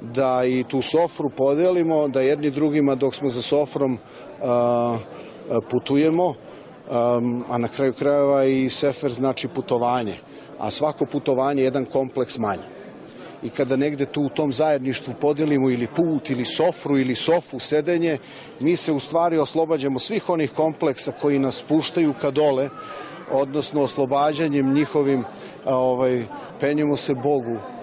da i tu sofru podelimo, da jedni drugima dok smo za sofrom a, putujemo, a, a na kraju krajeva i sefer znači putovanje, a svako putovanje je jedan kompleks manje. I kada negde tu u tom zajedništvu podelimo ili put, ili sofru, ili sofu, sedenje, mi se u stvari oslobađamo svih onih kompleksa koji nas puštaju ka dole, odnosno oslobađanjem njihovim ovaj, penjemo se Bogu